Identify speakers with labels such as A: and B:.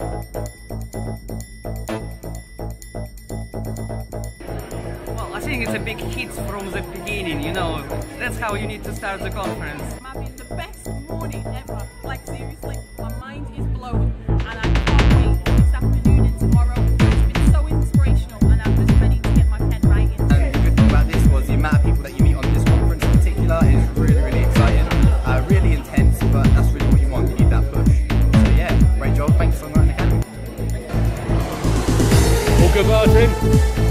A: Well, I think it's a big hit from the beginning, you know. That's how you need to start the conference.
B: Might be the best morning ever, like seriously.
C: talk about him.